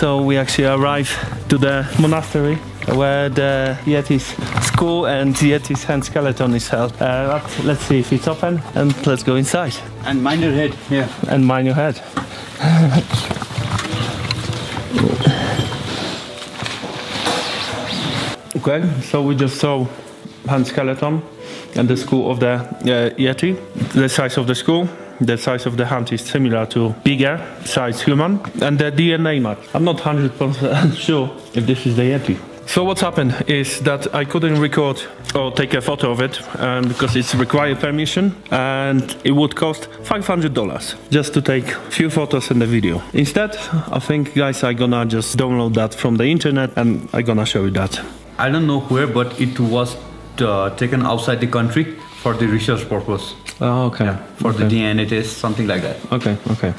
So we actually arrived to the monastery where the Yeti's skull and Yeti's hand skeleton is held. Uh, let's see if it's open and let's go inside And mind your head here. and mind your head. okay, so we just saw hand skeleton and the skull of the uh, Yeti. The size of the skull, the size of the hand is similar to bigger size human, and the DNA match. I'm not 100% sure if this is the Yeti. So what's happened is that I couldn't record or take a photo of it um, because it's required permission and it would cost $500 just to take few photos and the video. Instead, I think guys I'm gonna just download that from the internet and I'm gonna show you that. I don't know where, but it was uh, taken outside the country for the research purpose. Oh, okay. For the DNA test, something like that. Okay, okay.